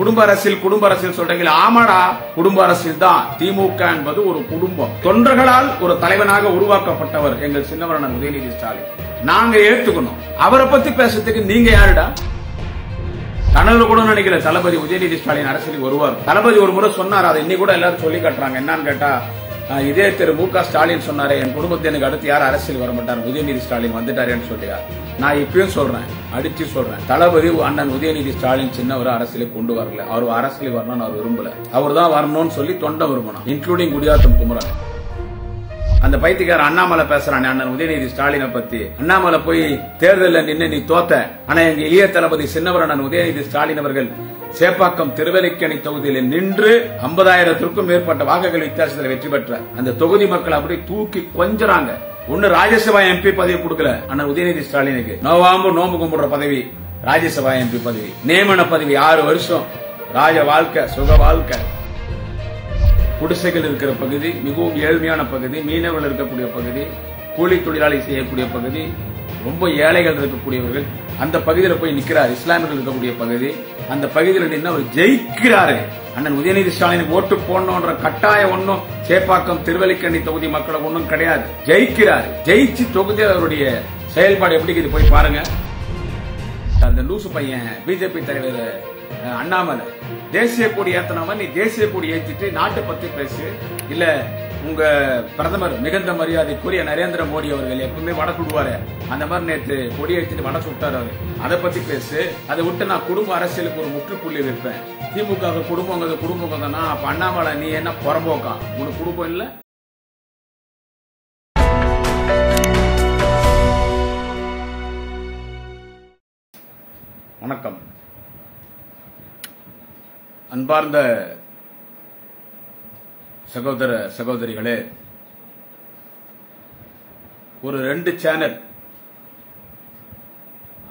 குடும்ப அரசியல் குடும்ப அரசியல் சொல்றீங்களா ஆமாடா. குடும்ப அரசியல் தான். திமுக என்பது ஒரு குடும்பம். தொண்டர்களால் ஒரு தலைவனாக உருவாக்கப்பட்டவர் எங்கள் சின்னவரணன் உதயநிதி ஸ்டாலின். நாங்க ஏத்துக்கணும். அவரை பத்தி பேசுறதுக்கு நீங்க யாருடா? கனவுல கூட நினைக்கிற தளபதி உதயநிதி ஸ்டாலின் அரசியலுக்கு வருவார். தளபதி ஒரு முறை சொன்னார் அதை இன்னி கூட எல்லாரும் சொல்லி காட்டுறாங்க. என்னன்னு கேட்டா இதே திரு மு க ஸ்டாலின் சொன்னாரு என் குடும்பத்தை எனக்கு அடுத்து யாரும் அரசியல் வர மாட்டார். உதயநிதி ஸ்டாலின் வந்துட்டாருன்னு சொல்லியார் நான் இப்பயும் சொல்றேன் அடிச்சு சொல்றேன். தளபதி அண்ணன் உதயநிதி ஸ்டாலின் சின்னவர் அரசியலுக்கு கொண்டு வரல. அவர் அரசியல் வரணும்னு அவர் விரும்பல. அவர் தான் வரணும்னு சொல்லி தொண்டை விரும்பணும் இன்க்ளூடிங் குடியாத்தம் குமரன். அந்த பைத்தியக்கார அண்ணாமலை பேசுறானே அண்ணன் உதயநிதி ஸ்டாலினை பத்தி. அண்ணாமலை போய் தேர்தலில் நின்று நீ தோத்த. ஆனா எங்க இளைய தளபதி சின்னவர் அண்ணன் உதயநிதி ஸ்டாலின் அவர்கள் சேப்பாக்கம் திருவல்லிக்கணி தொகுதியில் நின்று ஐம்பதாயிரத்திற்கும் மேற்பட்ட வாக்குகள் வித்தியாசத்தில் வெற்றி பெற்ற. அந்த தொகுதி மக்கள் அப்படி தூக்கி கொஞ்சறாங்க. ஒன்னு ராஜ்யசபா எம்பி பதவி கொடுக்கல. ஆனா உதயநிதி ஸ்டாலினுக்கு. நோவாம்பு நோம்பு கும்பிடுற பதவி ராஜ்யசபா எம்பி பதவி. நியமன பதவி ஆறு வருஷம். ராஜ வாழ்க்கை சுக வாழ்க்கை. குடிசைகள் இருக்கிற பகுதி மிகவும் ஏழ்மையான பகுதி மீனவர்கள் இருக்கக்கூடிய பகுதி கூலி தொழிலாளி செய்யக்கூடிய பகுதி ரொம்ப ஏழைகள் இருக்கக்கூடியவர்கள் அந்த பகுதியில் போய் நிற்கிறார் இஸ்லாமியர்கள் இருக்கக்கூடிய பகுதி அந்த பகுதியில் நின்று அவர் ஜெயிக்கிறாரு. அண்ணன் உதயநிதி ஸ்டாலின் ஓட்டு போடணுன்ற கட்டாயம் ஒன்றும் சேப்பாக்கம் திருவல்லிக்கண்ணி தொகுதி மக்களுக்கு ஒன்றும் கிடையாது. ஜெயிக்கிறார். ஜெயிச்சு தொகுதியில் அவருடைய செயல்பாடு எப்படி இருக்குது போய் பாருங்க. அந்த லூசு பையன் பிஜேபி தலைவர் அண்ணாமலை. தேசிய கொடி ஏத்தனவன் நீ தேசிய கொடி ஏற்றிட்டு நாட்டை பத்தி பேசு. இல்ல உங்க பிரதமர் மிகுந்த மரியாதைக்குரிய நரேந்திர மோடி அவர்கள் எப்பவுமே வட சுடுவாரு. அந்த மாதிரி நேற்று கொடி எடுத்துட்டு வட சுட்டாரு அவர். அதை பத்தி பேசு. அதை விட்டு நான் குடும்ப அரசியலுக்கு ஒரு முற்றுப்புள்ளி வைப்பேன். திமுக குடும்பங்கிறது குடும்பம் தானா அப்ப அண்ணாமலை நீ என்ன புறம்போக்கா? உனக்கு குடும்பம் இல்ல? வணக்கம். அன்பார்ந்த சகோதர சகோதரிகளே ஒரு ரெண்டு சேனல்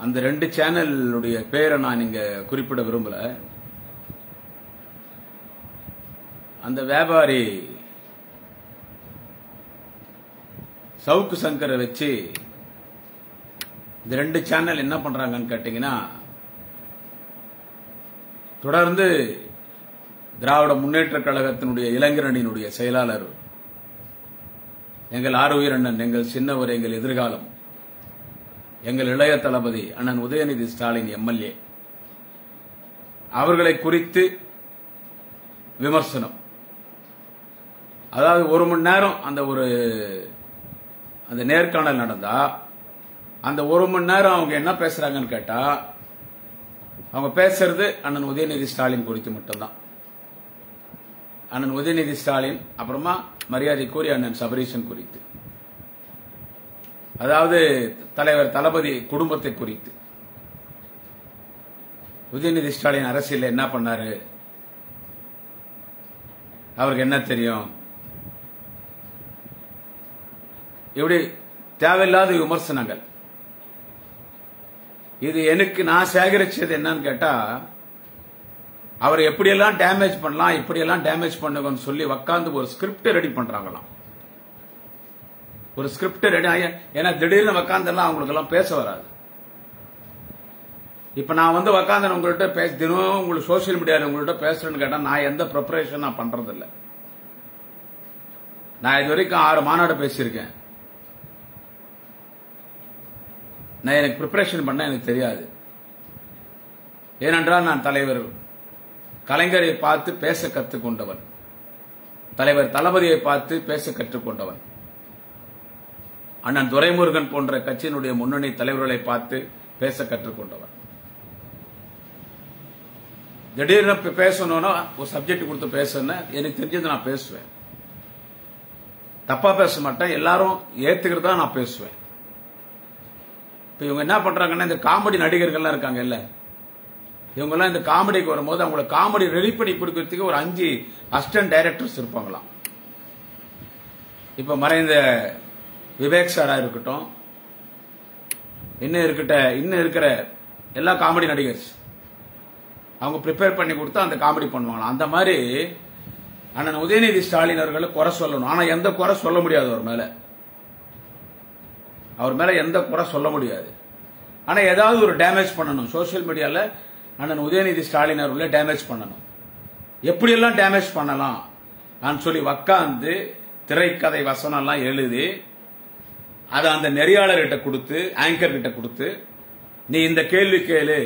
அந்த ரெண்டு சேனலுடைய பேரை நான் இங்க குறிப்பிட விரும்பல. அந்த வியாபாரி சவுக்கு சங்கரை வச்சு இந்த ரெண்டு சேனல் என்ன பண்றாங்கன்னு கேட்டீங்கன்னா தொடர்ந்து திராவிட முன்னேற்ற கழகத்தினுடைய இளைஞரணியினுடைய செயலாளர். எங்கள் ஆரோக்கிய அண்ணன் எங்கள் சின்னவர் எங்கள் எதிர்காலம். எங்கள் இளைய தளபதி அண்ணன் உதயநிதி ஸ்டாலின் எம்எல்ஏ. அவர்களை குறித்து விமர்சனம். அதாவது ஒரு மணி நேரம் அந்த ஒரு அந்த நேர்காணல் நடந்தா அந்த ஒரு மணி நேரம் அவங்க என்ன பேசுறாங்கன்னு கேட்டா அவங்க பேசுறது அண்ணன் உதயநிதி ஸ்டாலின் குறித்து மட்டும்தான். அண்ணன் உதயநிதி ஸ்டாலின் அப்புறமா மரியாதைக்குரிய அண்ணன் சபரீசன் குறித்து. அதாவது தலைவர் தளபதி குடும்பத்தை குறித்து. உதயநிதி ஸ்டாலின் அரசியல் என்ன பண்ணாரு? அவருக்கு என்ன தெரியும்? இப்படி தேவையில்லாத விமர்சனங்கள். இது எனக்கு நான் சேகரிச்சது என்னன்னு கேட்டா அவர் எப்படியெல்லாம் டேமேஜ் பண்ணலாம் இப்படியெல்லாம் டேமேஜ் பண்ணுங்கன்னு சொல்லி உக்காந்து ஒரு ஸ்கிரிப்ட் ரெடி பண்றாங்களாம். ஒரு ஸ்கிரிப்ட் ரெடி ஏன்னா திடீர்னு உக்காந்தெல்லாம் அவங்களுக்கு எல்லாம் பேச வராது. இப்ப நான் வந்து உக்காந்து உங்கள்கிட்ட பேச தினம் உங்களுக்கு சோசியல் மீடியாவில் உங்கள்கிட்ட பேசுறேன்னு கேட்டா நான் எந்த ப்ரிப்பரேஷன் நான் பண்றதில்ல. நான் இது வரைக்கும் ஆறு மாநாடு பேசியிருக்கேன். நான் எனக்கு ப்ரிப்பரேஷன் பண்ண எனக்கு தெரியாது. ஏனென்றால் நான் தலைவர் கலைஞரை பார்த்து பேச கற்றுக்கொண்டவன். தலைவர் தளபதியை பார்த்து பேச கற்றுக்கொண்டவன். அண்ணன் துரைமுருகன் போன்ற கட்சியினுடைய முன்னணி தலைவர்களை பார்த்து பேச கற்றுக்கொண்டவன். திடீர்னு பேசணும்னா ஒரு சப்ஜெக்ட் கொடுத்து பேசணும்னா எனக்கு தெரிஞ்சது நான் பேசுவேன். தப்பா பேச மாட்டேன். எல்லாரும் ஏத்துக்கிறதா நான் பேசுவேன். இப்ப இவங்க என்ன பண்றாங்கன்னா இந்த காமெடி நடிகர்கள்லாம் இருக்காங்க இல்ல இவங்க எல்லாம் இந்த காமெடிக்கு வரும்போது அவங்கள காமெடி ரெடி பண்ணி கொடுக்கறதுக்கு ஒரு அஞ்சு அசிஸ்டன்ட் டைரக்டர்ஸ் இருப்பாங்களாம். இப்ப மறைந்த விவேக் சாரா இருக்கட்டும் இன்னும் இருக்கட்ட இன்னும் இருக்கிற எல்லா காமெடி நடிகர்ஸ் அவங்க ப்ரிப்பேர் பண்ணி கொடுத்தா அந்த காமெடி பண்ணுவாங்களாம். அந்த மாதிரி அண்ணன் உதயநிதி ஸ்டாலின் அவர்களை குறை சொல்லணும். ஆனா எந்த குறை சொல்ல முடியாது அவர் மேல. அவர் மேல எந்த குறை சொல்ல முடியாது. ஆனா ஏதாவது ஒரு டேமேஜ் பண்ணணும். சோசியல் மீடியால அண்ணன் உதயநிதி ஸ்டாலின் அவர்களை டேமேஜ் பண்ணணும். எப்படியெல்லாம் டேமேஜ் பண்ணலாம்? நான் சொல்லி உக்காந்து திரைக்கதை வசனம் எல்லாம் எழுதி அதை அந்த நெறியாளர்கிட்ட கொடுத்து ஆங்கர் கிட்ட கொடுத்து நீ இந்த கேள்வி கேளு.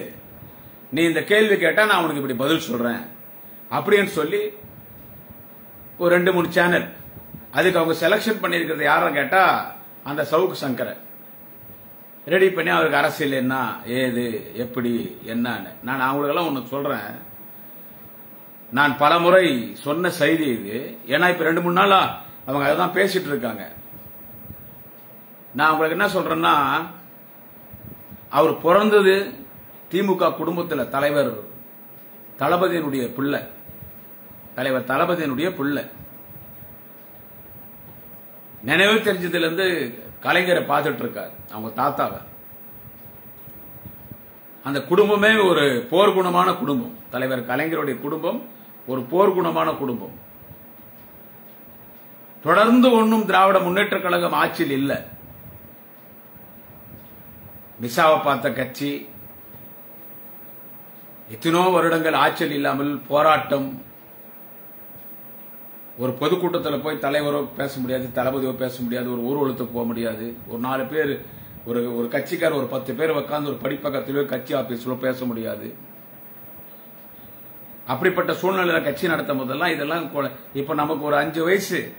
நீ இந்த கேள்வி கேட்டா நான் உனக்கு இப்படி பதில் சொல்றேன். அப்படின்னு சொல்லி ஒரு ரெண்டு மூணு சேனல் அதுக்கு அவங்க செலக்ஷன் பண்ணியிருக்கிறது யாரும் கேட்டா அந்த சவுக்கு சங்கரை ரெடி பண்ணி அவருக்கு அரசியல் என்ன ஏது எப்படி என்னன்னு. நான் அவங்களுக்கெல்லாம் ஒன்று சொல்றேன். நான் பல முறை சொன்ன செய்தி இது. ஏன்னா இப்ப ரெண்டு மூணு நாளா அவங்க அதான் பேசிட்டு இருக்காங்க. நான் உங்களுக்கு என்ன சொல்றேன்னா அவர் பிறந்தது திமுக குடும்பத்தில் தலைவர் தளபதியினுடைய பிள்ளை. தலைவர் தளபதியினுடைய பிள்ளை. நினைவு தெரிஞ்சதுல இருந்து கலைஞரை பார்த்துட்டு இருக்காரு அவங்க தாத்தாவை. அந்த குடும்பமே ஒரு போர்க்குணமான குடும்பம். தலைவர் கலைஞருடைய குடும்பம் ஒரு போர்க்குணமான குடும்பம். தொடர்ந்து ஒன்றும் திராவிட முன்னேற்ற கழகம் ஆட்சியில் இல்லை. மிசாவை பார்த்த கட்சி எத்தனோ வருடங்கள் ஆட்சியில் இல்லாமல் போராட்டம் ஒரு பொதுக்கூட்டத்தில் போய் தலைவரோ பேச முடியாது தளபதியோ பேச முடியாது ஒரு ஊர்வலத்துக்கு போக முடியாது. ஒரு நாலு பேர் ஒரு ஒரு கட்சிக்கார ஒரு பத்து பேர் உட்காந்து ஒரு படிப்பக்கத்திலோ கட்சி ஆபீஸ்லோ பேச முடியாது. அப்படிப்பட்ட சூழ்நிலையில கட்சி நடத்தும் போதெல்லாம் இதெல்லாம் இப்ப நமக்கு ஒரு அஞ்சு வயசு.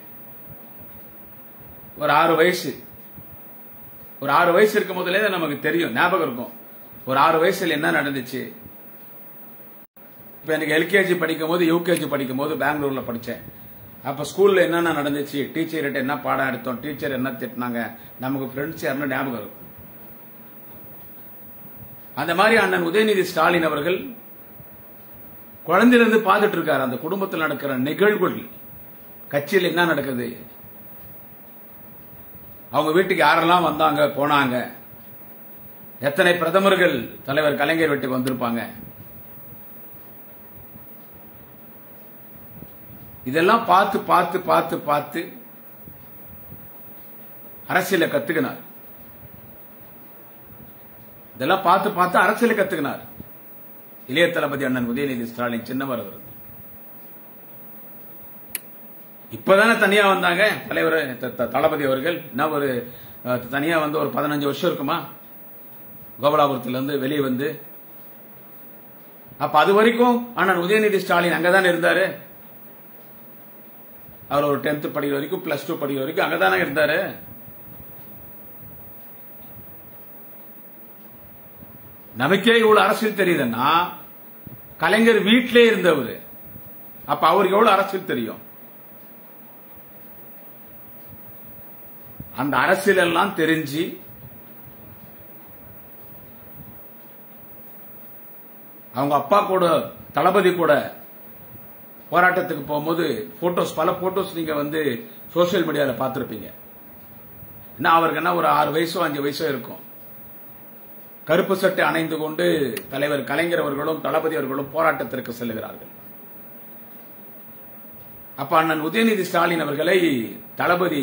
ஒரு ஆறு வயசு. ஒரு ஆறு வயசு இருக்கும் போதுலே நமக்கு தெரியும் ஞாபகம் இருக்கும். ஒரு ஆறு வயசுல என்ன நடந்துச்சு? இப்ப எனக்கு எல்கேஜி படிக்கும் போது யூகேஜி படிக்கும் போது பெங்களூர்ல படிச்சேன். அப்ப ஸ்கூல்ல என்னென்ன நடந்துச்சு? டீச்சர்கிட்ட என்ன பாடம் எடுத்தோம்? டீச்சர் என்ன திட்டினாங்க? நமக்கு ஃப்ரெண்ட்ஸ் யாருன்னு ஞாபகம் இருக்கும். அந்த மாதிரி அண்ணன் உதயநிதி ஸ்டாலின் அவர்கள் குழந்தையிலிருந்து பார்த்துட்டு இருக்காரு. அந்த குடும்பத்தில் நடக்கிற நிகழ்வுகள். கட்சியில் என்ன நடக்குது? அவங்க வீட்டுக்கு யாரெல்லாம் வந்தாங்க போனாங்க? எத்தனை பிரதமர்கள் தலைவர் கலைஞர் வீட்டுக்கு வந்திருப்பாங்க? இதெல்லாம் பார்த்து பார்த்து பார்த்து பார்த்து அரசியல கத்துக்கினார். இதெல்லாம் பார்த்து பார்த்து அரசியல கத்துக்கினார். இளைய தளபதி அண்ணன் உதயநிதி ஸ்டாலின் சின்னவர் அவர். இப்பதானே தனியா வந்தாங்க? தலைவர் த- த- தளபதி அவர்கள். என்ன ஒரு தனியா வந்து ஒரு பதினஞ்சு வருஷம் இருக்குமா? கோபாலாபுரத்துல இருந்து வெளியே வந்து. அப்ப அது வரைக்கும் அண்ணன் உதயநிதி ஸ்டாலின் அங்கதான் இருந்தாரு? அவர் ஒரு டென்த் படிக்கிற வரைக்கும் பிளஸ் டூ படிக்கிற வரைக்கும் அங்கதானே இருந்தாரு? நமக்கே இவ்வளவு அரசியல் தெரியுதுன்னா கலைஞர் வீட்டிலே இருந்தவர். அப்ப அவருக்கு எவ்வளவு அரசியல் தெரியும்? அந்த அரசியல் எல்லாம் தெரிஞ்சு அவங்க அப்பா கூட தளபதி கூட போராட்டத்துக்கு போகும்போது போட்டோஸ் பல போட்டோஸ் நீங்க வந்து சோசியல் மீடியால பார்த்திருப்பீங்க. என்ன அவருக்கு என்ன ஒரு ஆறு வயசோ அஞ்சு வயசோ இருக்கும். கருப்பு சட்டை அணைந்து கொண்டு தலைவர் கலைஞர் அவர்களும் தளபதி அவர்களும் போராட்டத்திற்கு செல்லுகிறார்கள். அப்ப அண்ணன் உதயநிதி ஸ்டாலின் அவர்களை தளபதி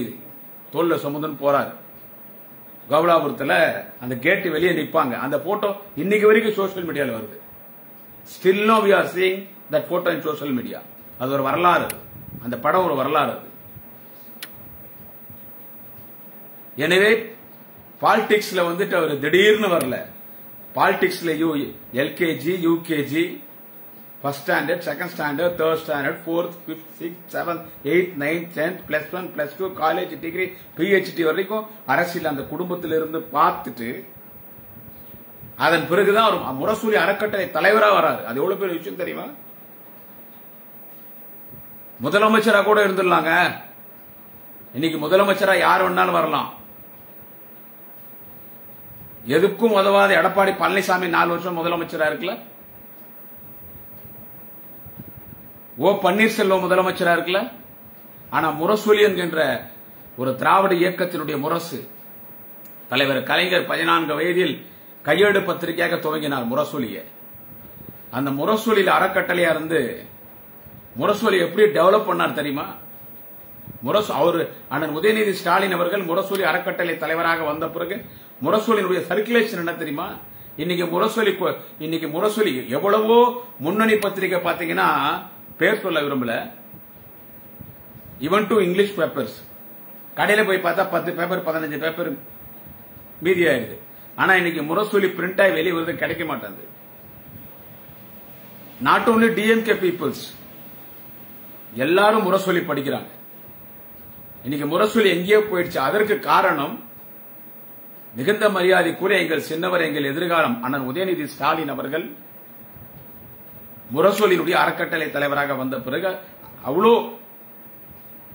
தோல்ல சுமந்துன்னு போறார். கவுலாபுரத்துல அந்த கேட்டு வெளியே நிற்பாங்க அந்த போட்டோ இன்னைக்கு வரைக்கும் சோசியல் மீடியாவில் வருது. Still no we are seeing that photo in social media அது ஒரு வரலாறு. அந்த படம் ஒரு வரலாறு. அது எனவே பாலிடிக்ஸ்ல வந்துட்டு அவர் திடீர்னு வரல. பாலிடிக்ஸ்ல you LKG UKG first standard second standard third standard fourth fifth sixth seventh eight ninth tenth plus one plus two college degree PhD வரைக்கும் அரசியல் அந்த குடும்பத்திலிருந்து பார்த்துட்டு அதன் பிறகுதான் அவர் முரசூரி அறக்கட்டளை தலைவராக வராரு. அது எவ்வளவு பெரிய விஷயம் தெரியுமா? முதலமைச்சரா கூட இருந்துடலாங்க. இன்னைக்கு முதலமைச்சரா யார் வேணாலும் வரலாம். எதுக்கும் உதவாத எடப்பாடி பழனிசாமி நாலு வருஷம் முதலமைச்சரா இருக்குல்ல ஓ பன்னீர்செல்வம் முதலமைச்சரா இருக்குல்ல ஆனா முரசொலி என்கின்ற ஒரு திராவிட இயக்கத்தினுடைய முரசு. தலைவர் கலைஞர் பதினான்கு வயதில் கையேடு பத்திரிகையாக துவங்கினார் முரசொலியை. அந்த முரசொலியில் அறக்கட்டளையா இருந்து முரசொலி எப்படி டெவலப் பண்ணார் தெரியுமா? முரசு அவர் அண்ணன் உதயநிதி ஸ்டாலின் அவர்கள் முரசொலி அறக்கட்டளை தலைவராக வந்த பிறகு முரசொலியினுடைய சர்க்குலேஷன் என்ன தெரியுமா? இன்னைக்கு முரசொலி இன்னைக்கு முரசொலி எவ்வளவோ முன்னணி பத்திரிகை பாத்தீங்கன்னா பேர் சொல்ல விரும்பல. இவன் டு இங்கிலீஷ் பேப்பர்ஸ் கடையில போய் பார்த்தா பத்து பேப்பர் பதினஞ்சு பேப்பர் மீதி ஆயிருது ஆனா இன்னைக்கு முரசொலி பிரிண்ட் ஆகி வெளியே வருது கிடைக்க மாட்டேங்குது. நாட் ஓன்லி டிஎம்கே பீப்புள்ஸ் எல்லாரும் முரசொலி படிக்கிறாங்க. இன்னைக்கு முரசொலி எங்கேயோ போயிடுச்சு. அதற்கு காரணம் மிகுந்த மரியாதைக்குரிய எங்கள் சின்னவர் எங்கள் எதிர்காலம். அண்ணன் உதயநிதி ஸ்டாலின் அவர்கள் முரசொலியினுடைய அறக்கட்டளை தலைவராக வந்த பிறகு அவ்வளோ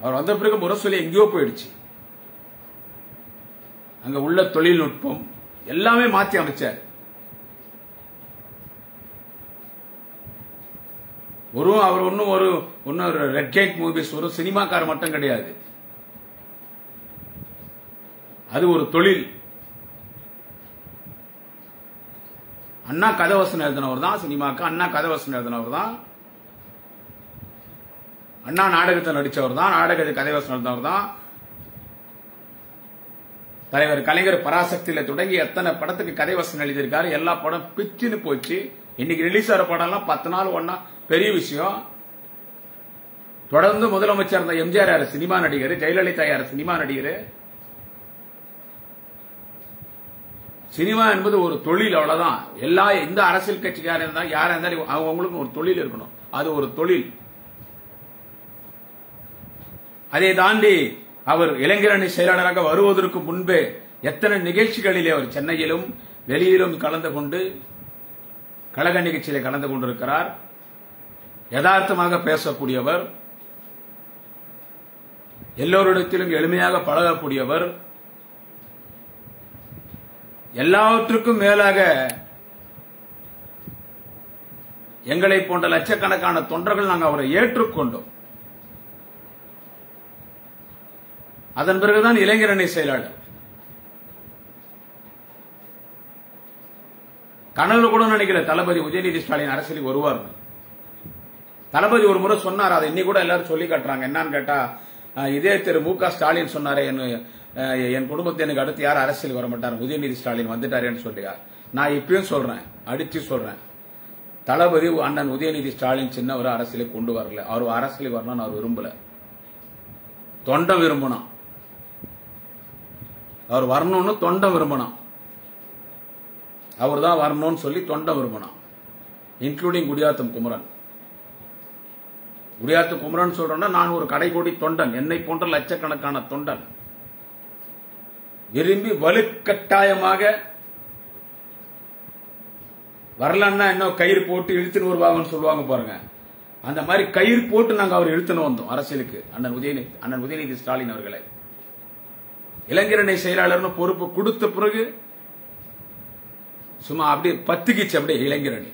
அவர் வந்த பிறகு முரசொலி எங்கேயோ போயிடுச்சு. அங்க உள்ள தொழில்நுட்பம் எல்லாமே மாற்றி அமைச்சார். ஒரு அவர் ஒன்னும் ஒரு ஒன்னும் ரெட் கேட் மூவிஸ் ஒரு சினிமாக்கார மட்டும் கிடையாது. அது ஒரு தொழில். அண்ணா கதவசனம் எழுதினவர் தான் சினிமாக்கு அண்ணா கதவசனம் எழுதினவர் தான். அண்ணா நாடகத்தை நடிச்சவர் தான் நாடகத்தை கதைவசனம் எழுதினவர் தான். தலைவர் கலைஞர் பராசக்தியில தொடங்கி எத்தனை படத்துக்கு கதைவசனம் எழுதியிருக்காரு எல்லா படம் பிச்சுன்னு போச்சு. இன்னைக்கு ரிலீஸ் ஆகிற படம்லாம் பத்து நாள் ஒன்னா பெரிய விஷயம். தொடர்ந்து முதலமைச்சர் இருந்த எம்ஜிஆர் யார்? சினிமா நடிகர். ஜெயலலிதா யார்? சினிமா நடிகர். சினிமா என்பது ஒரு தொழில் அவ்வளவுதான். எல்லா எந்த அரசியல் கட்சிக்காரர் இருந்தா யாரா இருந்தாலும் அவங்களுக்கு ஒரு தொழில் இருக்கணும். அது ஒரு தொழில். அதை தாண்டி அவர் இளைஞரணி செயலாளராக வருவதற்கு முன்பே எத்தனை நிகழ்ச்சிகளிலே அவர் சென்னையிலும் வெளியிலும் கலந்து கொண்டு கழக நிகழ்ச்சியிலே கலந்து கொண்டிருக்கிறார். யதார்த்தமாக பேசக்கூடியவர் எல்லோரிடத்திலும் எளிமையாக பழகக்கூடியவர் எல்லாவற்றுக்கும் மேலாக எங்களை போன்ற லட்சக்கணக்கான தொண்டர்கள் நாங்கள் அவரை ஏற்றுக்கொண்டோம். அதன் பிறகுதான் இளைஞரணி செயலாளர். கனவுல கூட நினைக்கிற தளபதி உதயநிதி ஸ்டாலின் அரசியலுக்கு வருவார் தளபதி ஒரு முறை சொன்னார் அதை இன்னி கூட எல்லாரும் சொல்லி காட்டுறாங்க. என்னன்னு கேட்டா இதே திரு மு க. ஸ்டாலின் சொன்னாரே என் என் குடும்பத்தை எனக்கு அடுத்து யாரும் அரசியல் வர மாட்டார். உதயநிதி ஸ்டாலின் வந்துட்டாரேன்னு சொல்லியார் நான் இப்பயும் சொல்றேன் அடிச்சு சொல்றேன். தளபதி அண்ணன் உதயநிதி ஸ்டாலின் சின்னவர் அரசியலுக்கு கொண்டு வரல. அவர் அரசியலுக்கு வரணும்னு அவர் விரும்பல. தொண்டை விரும்பணும். அவர் வரணும்னு தொண்டை விரும்பணும். அவர் தான் வரணும்னு சொல்லி தொண்டை விரும்பணும். இன்க்ளூடிங் குடியாத்தம் குமரன். குடியாத்து குமரன் சொல்றேன்னா நான் ஒரு கடைகோடி தொண்டன். என்னை போன்ற லட்சக்கணக்கான தொண்டன். விரும்பி வலுக்கட்டாயமாக வரலன்னா இன்னும் கயிறு போட்டு இழுத்துன்னு வருவாங்கன்னு சொல்லுவாங்க பாருங்க. அந்த மாதிரி கயிறு போட்டு நாங்க அவர் இழுத்துன்னு வந்தோம் அரசியலுக்கு. அண்ணன் உதயநிதி அண்ணன் உதயநிதி ஸ்டாலின் அவர்களை. இளைஞரணி செயலாளர்னு பொறுப்பு கொடுத்த பிறகு சும்மா அப்படியே பத்துக்கிச்சு அப்படியே இளைஞரணி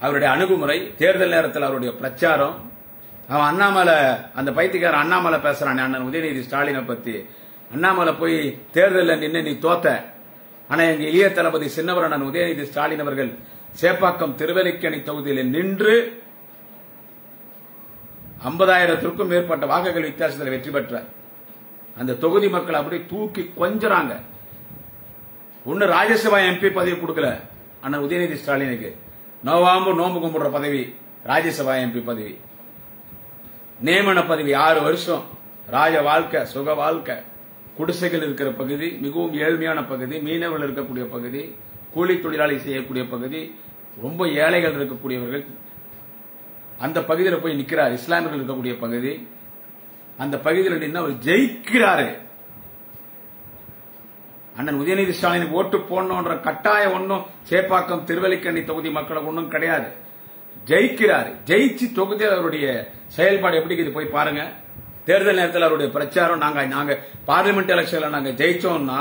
அவருடைய அணுகுமுறை தேர்தல் நேரத்தில் அவருடைய பிரச்சாரம். அவன் அண்ணாமலை அந்த பைத்தியக்காரன் அண்ணாமலை பேசுறான் அண்ணன் உதயநிதி ஸ்டாலினை பத்தி. அண்ணாமலை போய் தேர்தலில் நின்று நீ தோத்த. ஆனா எங்க இளைய தளபதி சின்னவர் அண்ணன் உதயநிதி ஸ்டாலின் அவர்கள் சேப்பாக்கம் திருவல்லிக்கணி தொகுதியில் நின்று ஐம்பதாயிரத்திற்கும் மேற்பட்ட வாக்குகள் வித்தியாசத்தில் வெற்றி பெற்றார் அந்த தொகுதி மக்கள் அப்படி தூக்கி கொஞ்சறாங்க. ஒன்னு ராஜ்யசபா எம்பி பதவி கொடுக்கல அண்ணன் உதயநிதி ஸ்டாலினுக்கு. நோவாம்பு நோம்பு கும்பிடுற பதவி ராஜ்யசபா எம்பி பதவி. நியமன பதவி ஆறு வருஷம். ராஜ வாழ்க்கை சுக வாழ்க்கை. குடிசைகள் இருக்கிற பகுதி மிகவும் ஏழ்மையான பகுதி மீனவர்கள் இருக்கக்கூடிய பகுதி கூலி தொழிலாளி செய்யக்கூடிய பகுதி ரொம்ப ஏழைகள் இருக்கக்கூடியவர்கள். அந்த பகுதியில் போய் நிற்கிறார் இஸ்லாமியர்கள் இருக்கக்கூடிய பகுதி. அந்த பகுதியில் நின்று அவர் ஜெயிக்கிறாரு. அண்ணன் உதயநிதி ஸ்டாலின் ஓட்டு போடணுன்ற கட்டாயம் ஒன்றும் சேப்பாக்கம் திருவல்லிக்கண்ணி தொகுதி மக்களுக்கு ஒன்றும் கிடையாது. ஜெயிக்கிறார். ஜெயிச்சு தொகுதியில் அவருடைய செயல்பாடு எப்படி இருக்குது போய் பாருங்க. தேர்தல் நேரத்தில் அவருடைய பிரச்சாரம் நாங்க நாங்க பார்லிமெண்ட் எலெக்ஷன்ல நாங்க ஜெயிச்சோம்னா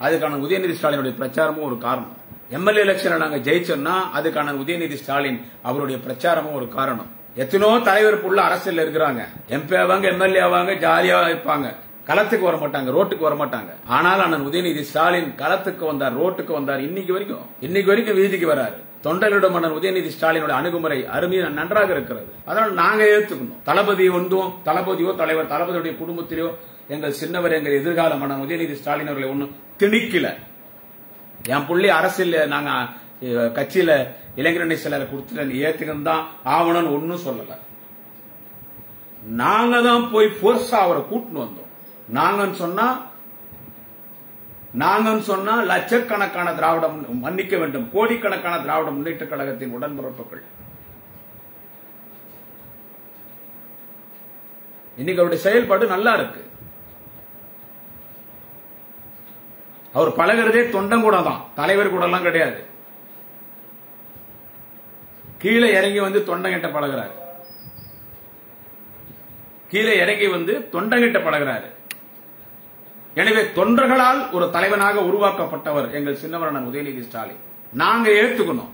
அதுக்கான உதயநிதி ஸ்டாலினுடைய பிரச்சாரமும் ஒரு காரணம். எம்எல்ஏ எலெக்ஷன்ல நாங்க ஜெயிச்சோம்னா அதுக்கான உதயநிதி ஸ்டாலின் அவருடைய பிரச்சாரமும் ஒரு காரணம். எத்தனோ தலைவர் புள்ள அரசியல் இருக்கிறாங்க. எம்பி ஆவாங்க எம்எல்ஏ ஆவாங்க ஜாலியா இருப்பாங்க. களத்துக்கு வர மாட்டாங்க ரோட்டுக்கு வர மாட்டாங்க. ஆனால் அண்ணன் உதயநிதி ஸ்டாலின் களத்துக்கு வந்தார் ரோட்டுக்கு வந்தார் இன்னைக்கு வரைக்கும் இன்னைக்கு வரைக்கும் வீதிக்கு வராரு. தொண்டர்களிடம் மன்னர் உதயநிதி ஸ்டாலினோட அணுகுமுறை அருமையா நன்றாக இருக்கிறது. அதனால் நாங்க ஏத்துக்கணும். தளபதி ஒன்றும் தளபதியோ தலைவர் தளபதியுடைய குடும்பத்திலோ எங்கள் சின்னவர் எங்கள் எதிர்கால மன்னர் உதயநிதி ஸ்டாலின் அவர்களை ஒன்றும் திணிக்கல. என் புள்ளி அரசியல் நாங்க கட்சியில இளைஞரணி சிலரை கொடுத்துட்டு ஏத்துக்கணும் தான் ஆவணம்னு ஒன்னும் சொல்லல. நாங்க தான் போய் போர்ஸா அவரை கூட்டின்னு வந்தோம். நாங்கன்னு சொன்னா நாங்கன்னு சொன்னா லட்சக்கணக்கான திராவிட மன்னிக்க வேண்டும். கோடிக்கணக்கான திராவிட முன்னேற்ற கழகத்தின் உடன்பிறப்புகள். இன்னைக்கு அவருடைய செயல்பாடு நல்லா இருக்கு. அவர் பழகிறதே தொண்டங்கூட தான். தலைவர் கூட எல்லாம் கிடையாது. கீழே இறங்கி வந்து தொண்டங்கிட்ட பழகுறாரு. கீழே இறங்கி வந்து தொண்டங்கிட்ட பழகுறாரு. எனவே தொண்டர்களால் ஒரு தலைவனாக உருவாக்கப்பட்டவர் எங்கள் சின்னவரணன் உதயநிதி ஸ்டாலின். நாங்க ஏத்துக்கணும்.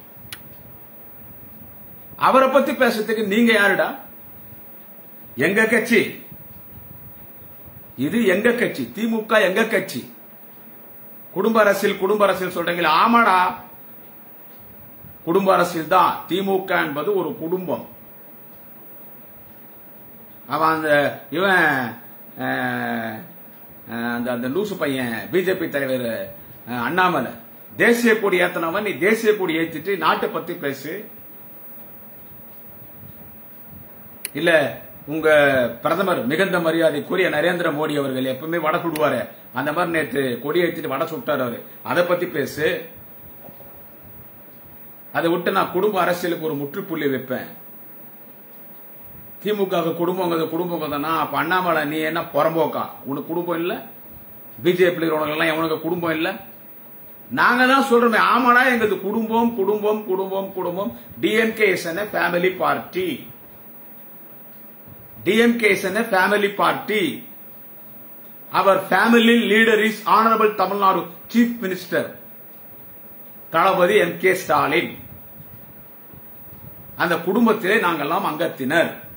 அவரை பத்தி பேசுறதுக்கு நீங்க யாருடா? எங்க கட்சி? இது எங்க கட்சி? திமுக எங்க கட்சி? குடும்ப அரசியல் குடும்ப அரசியல் சொல்றீங்களா ஆமாடா. குடும்ப அரசியல் தான். திமுக என்பது ஒரு குடும்பம். அவன் அந்த இவன் அந்த அந்த லூசு பையன் பிஜேபி தலைவர் அண்ணாமலை. தேசிய கொடி ஏத்தனவன் நீ தேசிய கொடி ஏத்திட்டு நாட்டை பத்தி பேசு. இல்ல உங்க பிரதமர் மிகுந்த மரியாதைக்குரிய நரேந்திர மோடி அவர்கள் எப்பவுமே வடை சுடுவாரு. அந்த மாதிரி நேற்று கொடி ஏற்றிட்டு வடை சுட்டாரு அவரு. அதை பத்தி பேசு. அதை விட்டு நான் குடும்ப அரசியலுக்கு ஒரு முற்றுப்புள்ளி வைப்பேன். திமுக குடும்பங்கிறது குடும்பம் அப்ப அண்ணாமலை நீ என்ன புறம்போக்கா? உனக்கு குடும்பம் இல்ல? பிஜேபி உனக்கு எல்லாம் எவனுக்கு குடும்பம் இல்ல? நாங்க தான் சொல்றோமே ஆமாடா எங்களது குடும்பம் குடும்பம் குடும்பம் குடும்பம். DMK is family party DMK is family party our family leader is honourable Tamil Nadu chief minister Thalapathi M K Stalin அந்த குடும்பத்திலே நாங்கெல்லாம் அங்கத்தினர்.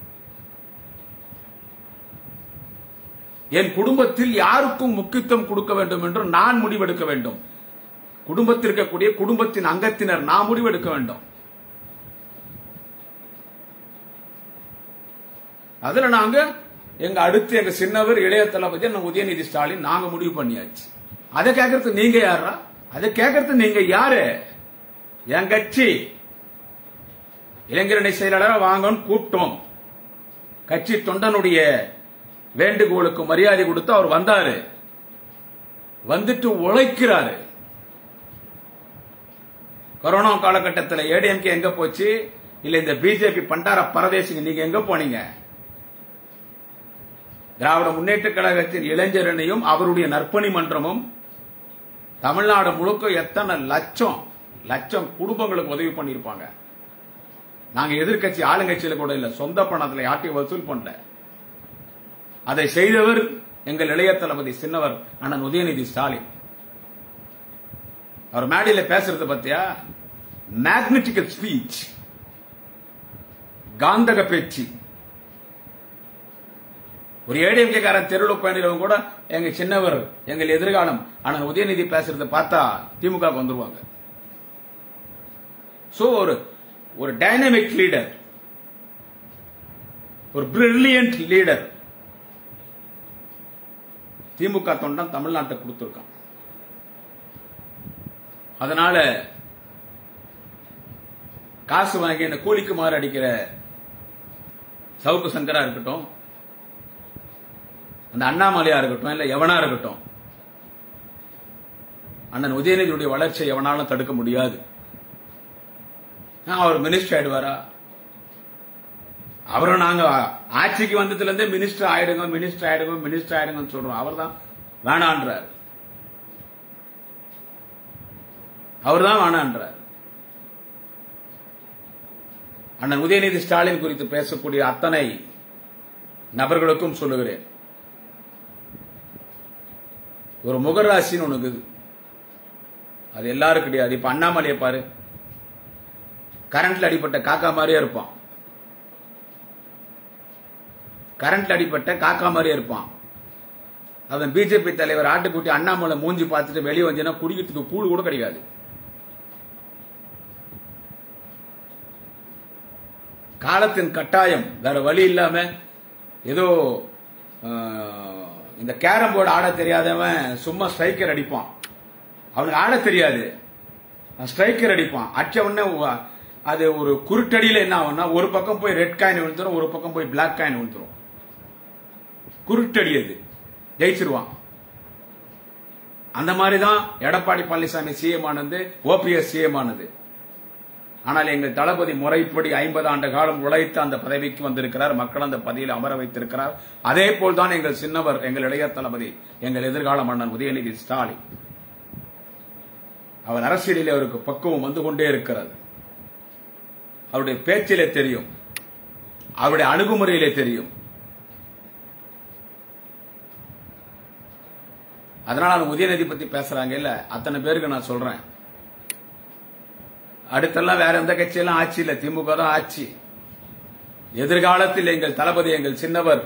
என் குடும்பத்தில் யாருக்கும் முக்கியத்துவம் கொடுக்க வேண்டும் என்று நான் முடிவெடுக்க வேண்டும். குடும்பத்தில் இருக்கக்கூடிய குடும்பத்தின் அங்கத்தினர் நான் முடிவெடுக்க வேண்டும். அதுல நாங்க எங்க அடுத்து எங்க சின்னவர் இளைய தளபதி உதயநிதி ஸ்டாலின் நாங்க முடிவு பண்ணியாச்சு. அதை கேட்கறது நீங்க யாரா? அதை கேட்கறது நீங்க யாரு? என் கட்சி. இளைஞரணி செயலாளரா வாங்கன்னு கூப்பிட்டோம். கட்சி தொண்டனுடைய வேண்டுகோளுக்கு மரியாதை கொடுத்து அவர் வந்தாரு. வந்துட்டு உழைக்கிறாரு. கொரோனா காலகட்டத்தில் ஏடிஎம்கே எங்க போச்சு? இல்ல இந்த பிஜேபி பண்டார பரதேசிங்க நீங்க எங்க போனீங்க? திராவிட முன்னேற்ற கழகத்தின் இளைஞரணியும் அவருடைய நற்பணி மன்றமும் தமிழ்நாடு முழுக்க எத்தனை லட்சம் லட்சம் குடும்பங்களுக்கு உதவி பண்ணியிருப்பாங்க. நாங்க எதிர்க்கட்சி ஆளுங்கட்சியில கூட இல்ல சொந்த பணத்துல யார்ட்டையும் வசூல் பண்ணல. அதை செய்தவர் எங்கள் இளைய தளபதி சின்னவர் அண்ணன் உதயநிதி ஸ்டாலின். அவர் மேடையில பேசுறது பத்தியா? மேக்னெட்டிக்கல் ஸ்பீச் காந்தக பேச்சு. ஒரு ஏடிஎம்கேக்காரன் தெருவில் கூட எங்க சின்னவர் எங்கள் எதிர்காலம் ஆனா உதயநிதி பேசுறத பார்த்தா திமுக வந்துருவாங்க. சோ ஒரு ஒரு டைனமிக் லீடர் ஒரு பிரில்லியன்ட் லீடர் திமுக தொண்டன் தமிழ்நாட்டை கொடுத்துருக்கான். அதனால காசு வாங்கி இந்த கூலிக்கு மாறு அடிக்கிற சவுக்கு சங்கரா இருக்கட்டும் அந்த அண்ணாமலையா இருக்கட்டும் இல்ல எவனா இருக்கட்டும் அண்ணன் உதயநிதியுடைய வளர்ச்சியை எவனாலும் தடுக்க முடியாது. அவர் மினிஸ்டர் ஆயிடுவாரா? அவரும் நாங்க ஆட்சிக்கு வந்ததுல இருந்தே மினிஸ்டர் ஆயிடுங்க மினிஸ்டர் ஆயிடுங்க மினிஸ்டர் ஆயிடுங்கன்னு சொல்றோம். அவர் தான் வேணான்றார். அவர் தான் வேணான்றார். அண்ணன் உதயநிதி ஸ்டாலின் குறித்து பேசக்கூடிய அத்தனை நபர்களுக்கும் சொல்லுகிறேன். ஒரு முகராசின்னு ஒண்ணு இருக்குது. அது எல்லாரும் கிடையாது இப்ப அண்ணாமலையை பாரு. கரண்ட்ல அடிப்பட்ட காக்கா மாதிரியே இருப்பான். கரண்ட்ல அடிப்பட்ட காக்கா மாதிரியே இருப்பான். அவன் பிஜேபி தலைவர் ஆட்டுக்குட்டி அண்ணாமலை மூஞ்சி பார்த்துட்டு வெளியே வந்துன்னா குடிக்கிறதுக்கு கூழ் கூட கிடைக்காது காலத்தின் கட்டாயம் வேற வழி இல்லாம ஏதோ இந்த கேரம் போர்டு ஆட தெரியாதவன் சும்மா ஸ்ட்ரைக்கர் அடிப்பான். அவனுக்கு ஆட தெரியாது. ஸ்ட்ரைக்கர் அடிப்பான். அடிச்ச உடனே அது ஒரு குருட்டடியில என்ன ஆகும்னா ஒரு பக்கம் போய் ரெட் காயின் விழுந்துரும் ஒரு பக்கம் போய் பிளாக் காயின் விழுந்துரும். குருட்டடி அது ஜெயிச்சிருவான். அந்த மாதிரி தான் எடப்பாடி பழனிசாமி சிஎம் ஆனது ஓபிஎஸ் சிஎம் ஆனது. ஆனால் எங்கள் தளபதி முறைப்படி ஐம்பது ஆண்டு காலம் உழைத்து அந்த பதவிக்கு வந்திருக்கிறார் மக்கள் அந்த பதவியில் அமர வைத்திருக்கிறார். அதே போல்தான் எங்கள் சின்னவர் எங்கள் இளைய தளபதி எங்கள் எதிர்கால மன்னன் உதயநிதி ஸ்டாலின். அவர் அரசியலில் அவருக்கு பக்குவம் வந்து கொண்டே இருக்கிறது. அவருடைய பேச்சிலே தெரியும். அவருடைய அணுகுமுறையிலே தெரியும். அதனால அவங்க உதயநிதி பத்தி பேசுறாங்க. இல்ல அத்தனை பேருக்கு நான் சொல்றேன். அடுத்தெல்லாம் வேற எந்த கட்சியெல்லாம் ஆட்சி இல்ல. திமுக தான் ஆட்சி. எதிர்காலத்தில் எங்கள் தளபதி எங்கள் சின்னவர்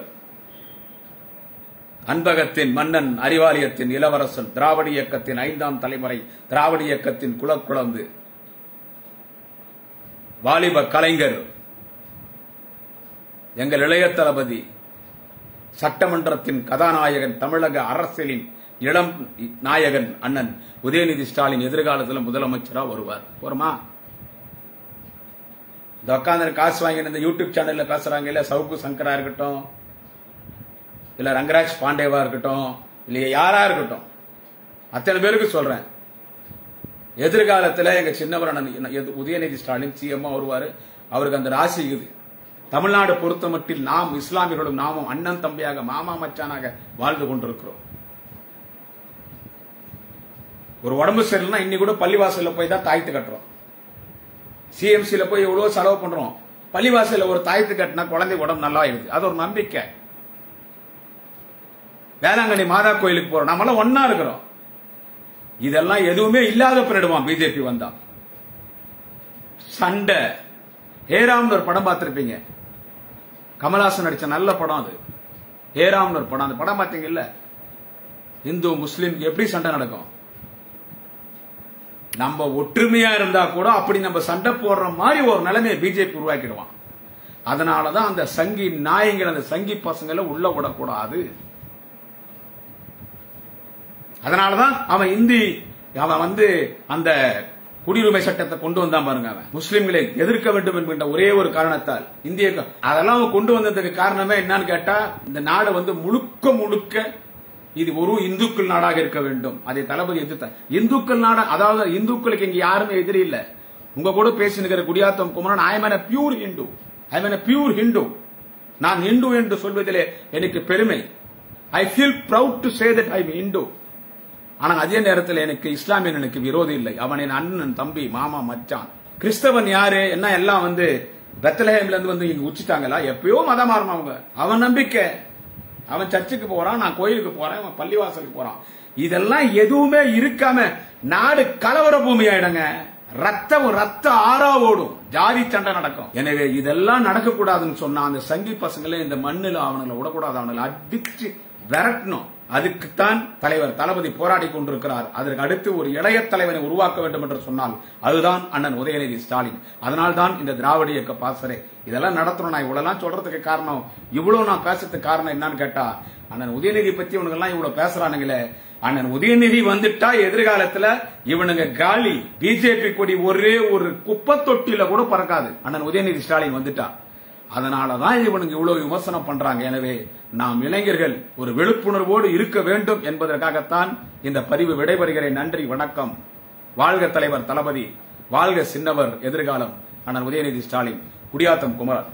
அன்பகத்தின் மன்னன் அறிவாலயத்தின் இளவரசன் திராவிட இயக்கத்தின் ஐந்தாம் தலைமுறை திராவிட இயக்கத்தின் குலக்குழந்து வாலிப கலைஞர் எங்கள் இளைய தளபதி சட்டமன்றத்தின் கதாநாயகன் தமிழக அரசியலின் இளம் நாயகன் அண்ணன் உதயநிதி ஸ்டாலின் எதிர்காலத்தில் முதலமைச்சரா வருவார். போறமா? இந்த உட்காந்து காசு வாங்கி இந்த யூடியூப் சேனல்ல பேசுறாங்க. இல்ல சவுக்கு சங்கரா இருக்கட்டும் இல்ல ரங்கராஜ் பாண்டேவா இருக்கட்டும் இல்லையா யாரா இருக்கட்டும். அத்தனை பேருக்கு சொல்றேன். எதிர்காலத்துல எங்க சின்னவரன் உதயநிதி ஸ்டாலின் சிஎம்மா வருவாரு. அவருக்கு அந்த ராசி இது. தமிழ்நாடு பொறுத்தமட்டில் நாம் இஸ்லாமியர்களும் நாமும் அண்ணன் தம்பியாக மாமா மச்சானாக வாழ்ந்து கொண்டிருக்கிறோம். ஒரு உடம்பு சரியில்லைன்னா இன்னி கூட பள்ளிவாசல்ல போய் தான் தாய்த்து கட்டுறோம். சிஎம்சியில போய் எவ்வளவு செலவு பண்றோம். பள்ளிவாசல்ல ஒரு தாய்த்து கட்டினா குழந்தை உடம்பு நல்லா இருக்கு அது ஒரு நம்பிக்கை. வேளாங்கண்ணி மாதா கோயிலுக்கு போறோம். நம்மளாம் ஒன்னா இருக்கிறோம். இதெல்லாம் எதுவுமே இல்லாத பிறடுவான் பிஜேபி வந்தா. சண்டை. ஹேராம்னு ஒரு படம் பார்த்திருப்பீங்க. கமல்ஹாசன் நடிச்ச நல்ல படம் அது. ஹேராம்னு ஒரு படம். அந்த படம் பார்த்தீங்கல்ல? இந்து முஸ்லீம் எப்படி சண்டை நடக்கும்? நம்ம ஒற்றுமையா இருந்தா கூட அப்படி நம்ம சண்டை போடுற மாதிரி ஒரு நிலைமையை பிஜேபி உருவாக்கிடுவான். அதனாலதான் அந்த சங்கி நாயங்கள் அந்த சங்கி பசங்களை உள்ள விடக்கூடாது. அதனாலதான் அவன் இந்தி அவன் வந்து அந்த குடியுரிமை சட்டத்தை கொண்டு வந்தான் பாருங்க அவன். முஸ்லிம்களை எதிர்க்க வேண்டும் என்கின்ற ஒரே ஒரு காரணத்தால் இந்திய அதெல்லாம் அவன் கொண்டு வந்ததுக்கு காரணமே என்னன்னு கேட்டா இந்த நாடு வந்து முழுக்க முழுக்க இது ஒரு இந்துக்கள் நாடாக இருக்க வேண்டும். அதை தளபதி எதிர்த்த இந்துக்கள் நாடா அதாவது இந்துக்களுக்கு இங்க யாருமே எதிரி இல்ல. உங்க கூட பேசினுக்கிற Gudiyattam Kumaran I am pure Hindu I man pure Hindu நான் ஹிந்து என்று சொல்வதிலே எனக்கு பெருமை. I feel proud to say that I Hindu ஆனா அதே நேரத்தில் எனக்கு இஸ்லாமியன் எனக்கு விரோதி இல்லை. அவன் என் அண்ணன் தம்பி மாமா மச்சான். கிறிஸ்தவன் யாரு? என்ன எல்லாம் வந்து பெத்தலஹேம்ல இருந்து வந்து இங்க உச்சிட்டாங்களா? எப்பயோ மதம் அவங்க. அவன் நம்பிக்கை. அவன் சர்ச்சுக்கு போறான் நான் கோயிலுக்கு போறேன் அவன் பள்ளிவாசலுக்கு போறான். இதெல்லாம் எதுவுமே இருக்காம நாடு கலவர பூமி ஆயிடுங்க ரத்தம் ரத்த ஆறா ஓடும். ஜாதி சண்டை நடக்கும். எனவே இதெல்லாம் நடக்கக்கூடாதுன்னு சொன்னா அந்த சங்கி பசங்களை இந்த மண்ணில் அவனுங்களை விடக்கூடாது. அவனுங்களை அடிச்சு விரட்டணும். அதுக்குத்தான் தலைவர் தளபதி போராடி கொண்டிருக்கிறார். அதற்கு அடுத்து ஒரு இளைய தலைவனை உருவாக்க வேண்டும் என்று சொன்னால் அதுதான் அண்ணன் உதயநிதி ஸ்டாலின். அதனால்தான் இந்த திராவிட இயக்க பாசறை. இதெல்லாம் நடத்தணும். நான் இவ்வளவு சொல்றதுக்கு காரணம் இவ்வளவு நான் பேசுறதுக்கு காரணம் என்னன்னு கேட்டா அண்ணன் உதயநிதி பத்தி இவனுங்கெல்லாம் இவ்வளவு பேசுறானுங்களே. அண்ணன் உதயநிதி வந்துட்டா எதிர்காலத்துல இவனுங்க காலி பிஜேபி கொடி ஒரே ஒரு குப்பை தொட்டில கூட பறக்காது. அண்ணன் உதயநிதி ஸ்டாலின் வந்துட்டா. அதனாலதான் இவனுங்க இவ்வளவு விமர்சனம் பண்றாங்க. எனவே நாம் இளைஞர்கள் ஒரு விழிப்புணர்வோடு இருக்க வேண்டும் என்பதற்காகத்தான் இந்த பதிவு விடைபெறுகிறேன். நன்றி வணக்கம். வாழ்க தலைவர் தளபதி வாழ்க சின்னவர் எதிர்காலம். அண்ணன் உதயநிதி ஸ்டாலின் குடியாத்தம் குமரன்.